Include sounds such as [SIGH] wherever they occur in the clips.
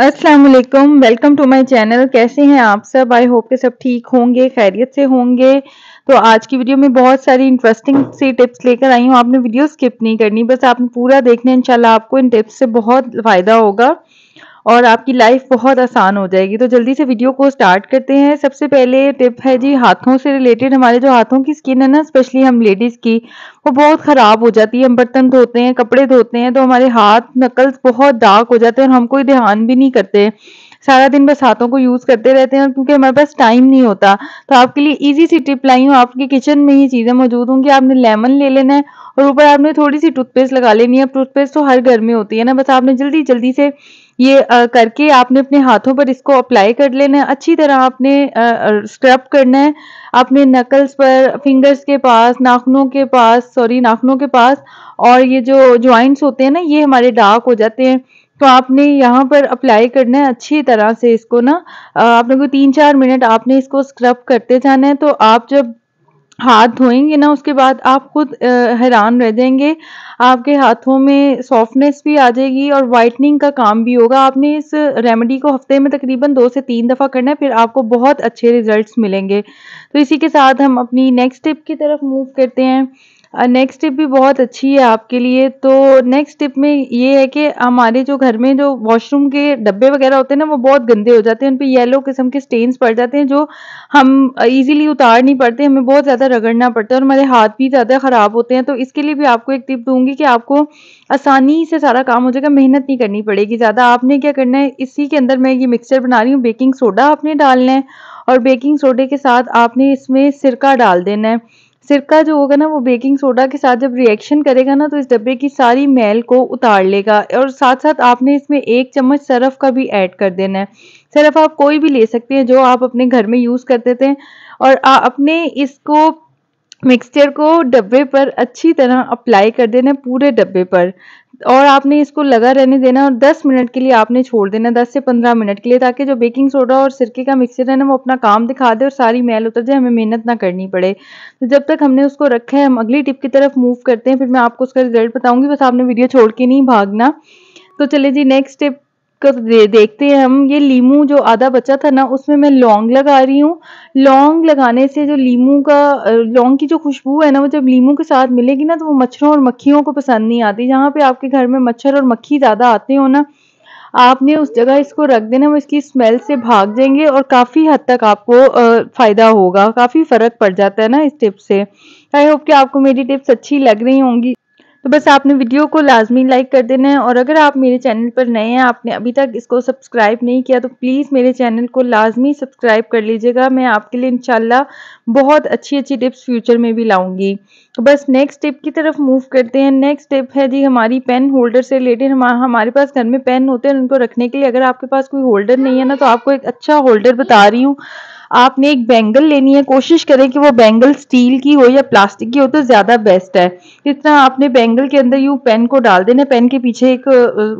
अस्सलाम वालेकुम welcome to my channel कैसे हैं आप सब? आई होप के सब ठीक होंगे, खैरियत से होंगे। तो आज की वीडियो में बहुत सारी इंटरेस्टिंग सी टिप्स लेकर आई हूँ। आपने वीडियो स्किप नहीं करनी, बस आपने पूरा देखना, इंशाल्लाह आपको इन टिप्स से बहुत फ़ायदा होगा। और आपकी लाइफ बहुत आसान हो जाएगी। तो जल्दी से वीडियो को स्टार्ट करते हैं। सबसे पहले टिप है जी, हाथों से रिलेटेड हमारे जो हाथों की स्किन है ना स्पेशली हम लेडीज़ की, वो बहुत ख़राब हो जाती है। हम बर्तन धोते हैं, कपड़े धोते हैं तो हमारे हाथ नकल्स बहुत डार्क हो जाते हैं और हम कोई ध्यान भी नहीं करते। सारा दिन बस हाथों को यूज़ करते रहते हैं क्योंकि हमारे पास टाइम नहीं होता तो आपके लिए इजी सी टिप लाई हूँ। आपके किचन में ही चीज़ें मौजूद होंगी। आपने लेमन ले लेना है और ऊपर आपने थोड़ी सी टूथपेस्ट लगा लेनी है। टूथपेस्ट तो हर घर में होती है ना, बस आपने जल्दी जल्दी से ये करके आपने अपने हाथों पर इसको अप्लाई कर लेना है। अच्छी तरह आपने स्क्रब करना है। अपने नकल्स पर फिंगर्स के पास, नाखनों के पास सॉरी नाखनों के पास और ये जो ज्वाइंट्स होते हैं ना, ये हमारे डार्क हो जाते हैं। तो आपने यहाँ पर अप्लाई करना है अच्छी तरह से इसको ना। आपने को तीन चार मिनट आपने इसको स्क्रब करते जाना है तो आप जब हाथ धोएँगे ना, उसके बाद आप खुद हैरान रह जाएँगे। आपके हाथों में सॉफ्टनेस भी आ जाएगी और वाइटनिंग का काम भी होगा। आपने इस रेमेडी को हफ़्ते में तकरीबन दो से तीन दफ़ा करना है, फिर आपको बहुत अच्छे रिजल्ट्स मिलेंगे। तो इसी के साथ हम अपनी नेक्स्ट टिप की तरफ़ मूव करते हैं। नेक्स्ट टिप भी बहुत अच्छी है आपके लिए। तो नेक्स्ट टिप में ये है कि हमारे जो घर में जो वॉशरूम के डब्बे वगैरह होते हैं ना, वो बहुत गंदे हो जाते हैं। उन पर येलो किस्म के स्टेन्स पड़ जाते हैं, जो हम इजीली उतार नहीं पड़ते, हमें बहुत ज़्यादा रगड़ना पड़ता है और हमारे हाथ भी ज़्यादा ख़राब होते हैं। तो इसके लिए भी आपको एक टिप दूँगी कि आपको आसानी से सारा काम हो जाएगा, मेहनत नहीं करनी पड़ेगी ज़्यादा। आपने क्या करना है, इसी के अंदर मैं ये मिक्सचर बना रही हूँ। बेकिंग सोडा आपने डालना है और बेकिंग सोडे के साथ आपने इसमें सिरका डाल देना है। सिरका जो होगा ना, वो बेकिंग सोडा के साथ जब रिएक्शन करेगा ना तो इस डब्बे की सारी मैल को उतार लेगा। और साथ साथ आपने इसमें एक चम्मच सरफ का भी ऐड कर देना है। सरफ आप कोई भी ले सकते हैं, जो आप अपने घर में यूज़ करते थे और अपने इसको मिक्सचर को डब्बे पर अच्छी तरह अप्लाई कर देना पूरे डब्बे पर। और आपने इसको लगा रहने देना और 10 मिनट के लिए आपने छोड़ देना 10 से 15 मिनट के लिए, ताकि जो बेकिंग सोडा और सिरके का मिक्सचर है ना, वो अपना काम दिखा दे और सारी मैल उतर जाए, हमें मेहनत ना करनी पड़े। तो जब तक हमने उसको रखा है, हम अगली टिप की तरफ़ मूव करते हैं, फिर मैं आपको उसका रिज़ल्ट बताऊँगी, बस आपने वीडियो छोड़ के नहीं भागना। तो चले जी नेक्स्ट टिप कर दे, देखते हैं हम। ये लीमू जो आधा बचा था ना उसमें मैं लौंग लगा रही हूँ। लौंग लगाने से जो लीमू का लौंग की जो खुशबू है ना वो जब लीमू के साथ मिलेगी ना तो वो मच्छरों और मक्खियों को पसंद नहीं आती। जहाँ पे आपके घर में मच्छर और मक्खी ज़्यादा आते हो ना आपने उस जगह इसको रख देना वो इसकी स्मेल से भाग जाएँगे और काफ़ी हद तक आपको फ़ायदा होगा। काफ़ी फ़र्क पड़ जाता है ना इस टिप से। आई होप कि आपको मेरी टिप्स अच्छी लग रही होंगी। तो बस आपने वीडियो को लाजमी लाइक कर देना है और अगर आप मेरे चैनल पर नए हैं आपने अभी तक इसको सब्सक्राइब नहीं किया तो प्लीज़ मेरे चैनल को लाजमी सब्सक्राइब कर लीजिएगा। मैं आपके लिए इंशाल्लाह बहुत अच्छी अच्छी टिप्स फ्यूचर में भी लाऊँगी। तो बस नेक्स्ट टिप की तरफ़ मूव करते हैं। नेक्स्ट टिप है जी हमारी पेन होल्डर से रिलेटेड हम, हमारे पास घर में पेन होते हैं उनको रखने के लिए अगर आपके पास कोई होल्डर नहीं है ना तो आपको एक अच्छा होल्डर बता रही हूँ। आपने एक बैंगल लेनी है, कोशिश करें कि वो बैंगल स्टील की हो या प्लास्टिक की हो तो ज़्यादा बेस्ट है। तरह आपने बैंगल के अंदर यू पेन को डाल देना पेन के पीछे एक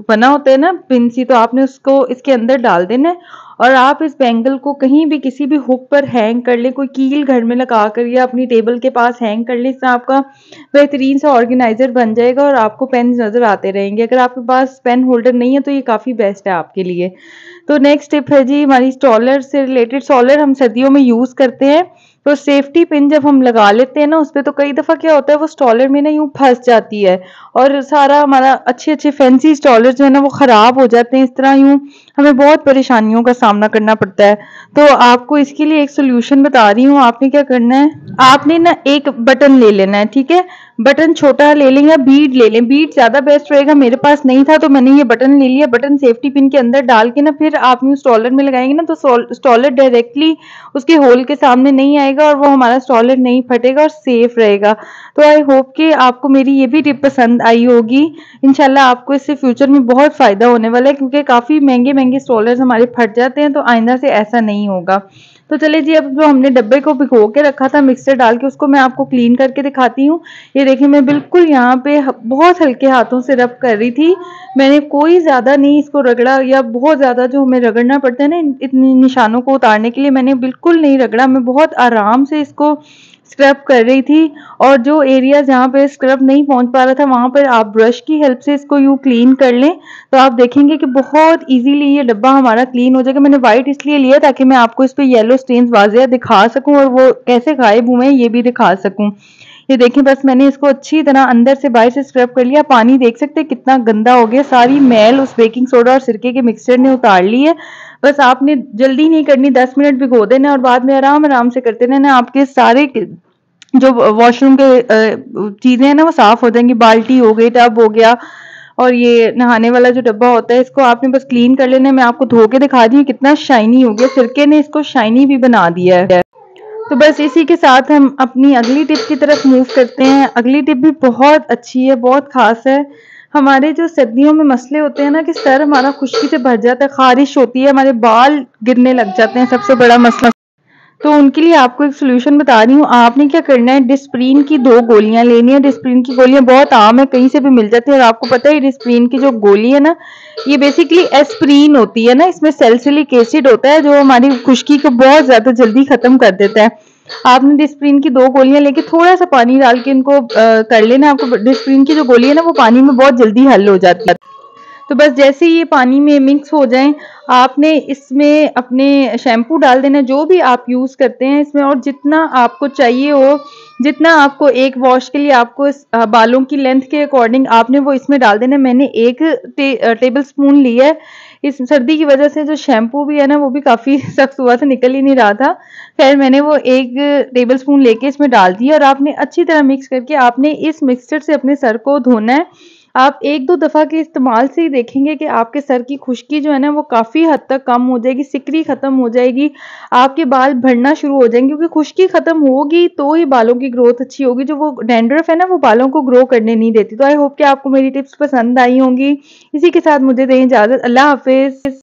बना होता है ना पिन सी तो आपने उसको इसके अंदर डाल देना है और आप इस बैंगल को कहीं भी किसी भी हुक पर हैंग कर लें, कोई कील घर में लगा कर या अपनी टेबल के पास हैंग कर लें, इससे आपका बेहतरीन सा ऑर्गेनाइजर बन जाएगा और आपको पेन नज़र आते रहेंगे। अगर आपके पास पेन होल्डर नहीं है तो ये काफ़ी बेस्ट है आपके लिए। तो नेक्स्ट टिप है जी, हमारी स्टॉलर से रिलेटेड स्टॉलर हम सर्दियों में यूज़ करते हैं। तो सेफ्टी पिन जब हम लगा लेते हैं ना उस पर तो कई दफ़ा क्या होता है, वो स्टॉलर में ना यूँ फंस जाती है और सारा हमारा अच्छे अच्छे फैंसी स्टॉलर जो है ना, वो ख़राब हो जाते हैं। इस तरह यूँ हमें बहुत परेशानियों का सामना करना पड़ता है। तो आपको इसके लिए एक सोल्यूशन बता रही हूँ, आपने क्या करना है? आपने ना एक बटन ले लेना है, ठीक है? बटन छोटा ले लें या बीड ले लें। बीड ज़्यादा बेस्ट रहेगा, मेरे पास नहीं था तो मैंने ये बटन ले लिया। बटन सेफ्टी पिन के अंदर डाल के ना, फिर आप यूँ स्टॉलर में लगाएँगे ना तो स्टॉलर डायरेक्टली उसके होल के सामने नहीं आएगा और वो हमारा स्टॉलर नहीं फटेगा और सेफ़ रहेगा। तो आई होप कि आपको मेरी ये भी टिप पसंद आई होगी। इनशाला आपको इससे फ्यूचर में बहुत फ़ायदा होने वाला है, क्योंकि काफ़ी महँगे महँगे स्टॉलर हमारे फट जाते हैं तो आइंदा से ऐसा नहीं होगा। तो चले जी, अब जो हमने डब्बे को भिगो के रखा था मिक्सर डाल के उसको मैं आपको क्लीन करके दिखाती हूँ। ये देखिए, मैं बिल्कुल यहाँ पे बहुत हल्के हाथों से रब कर रही थी। मैंने कोई ज़्यादा नहीं इसको रगड़ा या बहुत ज़्यादा जो हमें रगड़ना पड़ता है ना इतने निशानों को उतारने के लिए मैंने बिल्कुल नहीं रगड़ा। मैं बहुत आराम से इसको स्क्रब कर रही थी और जो एरिया जहाँ पे स्क्रब नहीं पहुँच पा रहा था, वहाँ पर आप ब्रश की हेल्प से इसको यूँ क्लीन कर लें तो आप देखेंगे कि बहुत इजीली ये डब्बा हमारा क्लीन हो जाएगा। मैंने व्हाइट इसलिए लिया ताकि मैं आपको इस पर येलो स्टेन्स वाजिया दिखा सकूँ और वो कैसे गायब हुए हैं, ये भी दिखा सकूँ। ये देखें बस मैंने इसको अच्छी तरह अंदर से बाहर से स्क्रब कर लिया। पानी देख सकते हैं कितना गंदा हो गया। सारी मैल उस बेकिंग सोडा और सिरके के मिक्सचर ने उतार ली है। बस आपने जल्दी नहीं करनी, दस मिनट भिगो देना और बाद में आराम आराम से करते रहना। आपके सारे जो वॉशरूम के चीज़ें हैं ना, वो साफ़ हो जाएँगी। बाल्टी हो गई, टब हो गया और ये नहाने वाला जो डब्बा होता है, इसको आपने बस क्लीन कर लेना। है मैं आपको धो के दिखा दी कितना शाइनी हो गया। सिरके ने इसको शाइनी भी बना दिया है। तो बस इसी के साथ हम अपनी अगली टिप की तरफ़ मूव करते हैं। अगली टिप भी बहुत अच्छी है, बहुत खास है। हमारे जो सर्दियों में मसले होते हैं ना कि सर हमारा खुश्की से भर जाता है, खारिश होती है, हमारे बाल गिरने लग जाते हैं, सबसे बड़ा मसला। तो उनके लिए आपको एक सोल्यूशन बता रही हूँ। आपने क्या करना है? डिस्प्रीन की दो गोलियाँ लेनी है। डिस्प्रीन की गोलियाँ बहुत आम है, कहीं से भी मिल जाती है। और आपको पता है डिस्प्रीन की जो गोली है ना, ये बेसिकली एस्प्रीन होती है ना, इसमें सेल्सिलिक एसिड होता है, जो हमारी खुश्की को बहुत ज़्यादा जल्दी खत्म कर देता है। आपने डिस्प्रीन की दो गोलियाँ लेके थोड़ा सा पानी डाल के इनको कर लेना। आपको डिस्प्रीन की जो गोली है ना, वो पानी में बहुत जल्दी हल हो जाती है। तो बस जैसे ये पानी में मिक्स हो जाएँ आपने इसमें अपने शैम्पू डाल देना जो भी आप यूज़ करते हैं इसमें और जितना आपको चाहिए हो जितना आपको एक वॉश के लिए आपको बालों की लेंथ के अकॉर्डिंग आपने वो इसमें डाल देना। मैंने एक टे, टेबल स्पून लिया है। इस सर्दी की वजह से जो शैम्पू भी है ना वो भी काफ़ी [LAUGHS] सख्त हुआ था निकल ही नहीं रहा था। खैर मैंने वो एक टेबल स्पून लेके इसमें डाल दिया और आपने अच्छी तरह मिक्स करके आपने इस मिक्सचर से अपने सर को धोना है। आप एक दो दफ़ा के इस्तेमाल से ही देखेंगे कि आपके सर की खुश्की जो है ना, वो काफ़ी हद तक कम हो जाएगी सिकरी ख़त्म हो जाएगी, आपके बाल भरना शुरू हो जाएँगे, क्योंकि खुश्की ख़त्म होगी तो ही बालों की ग्रोथ अच्छी होगी, जो वो डेंड्रफ है ना, वो बालों को ग्रो करने नहीं देती। तो आई होप कि आपको मेरी टिप्स पसंद आई होंगी। इसी के साथ मुझे दें इजाज़त। अल्लाह हाफिज़।